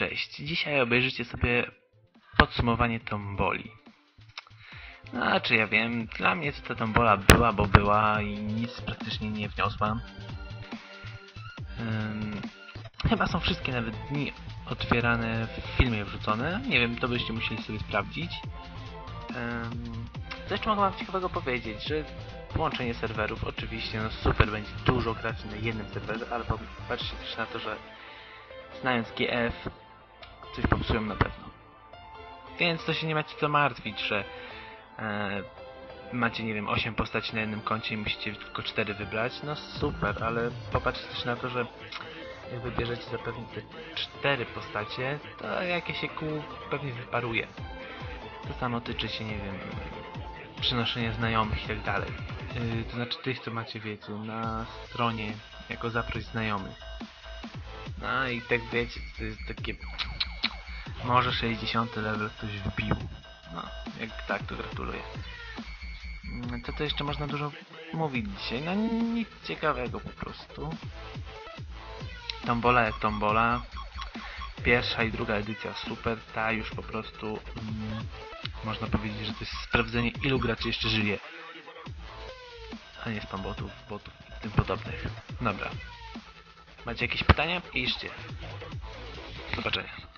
Cześć, dzisiaj obejrzycie sobie podsumowanie tomboli. No, czy ja wiem, dla mnie to ta tombola była, bo była i nic praktycznie nie wniosła. Ym, chyba są wszystkie nawet dni otwierane w filmie wrzucone. Nie wiem, to byście musieli sobie sprawdzić. Ym, co jeszcze mogę wam ciekawego powiedzieć, że połączenie serwerów, oczywiście, no super, będzie dużo graczy na jednym serwerze, ale patrzcie też na to, że znając GF, coś popsują na pewno. Więc to się nie macie co martwić, że e, macie, nie wiem, 8 postaci na jednym koncie i musicie tylko 4 wybrać. No super, ale popatrzcie też na to, że jak wybierzecie zapewne te 4 postacie, to jakieś się kół pewnie wyparuje. To samo tyczy się, nie wiem, przynoszenia znajomych i tak dalej. Yy, to znaczy tych, co macie, wiecie, na stronie jako zaproś znajomych. No i tak wiecie, to jest takie... Może 60 level ktoś wbił. No, jak tak, to gratuluję. Mm, Co to jeszcze można dużo mówić dzisiaj? No nic ciekawego po prostu. Tombola jak tombola. Pierwsza i druga edycja super, ta już po prostu mm, można powiedzieć, że to jest sprawdzenie ilu graczy jeszcze żyje. A nie spam botów, botów i tym podobnych. Dobra. Macie jakieś pytania? Piszcie. Do zobaczenia.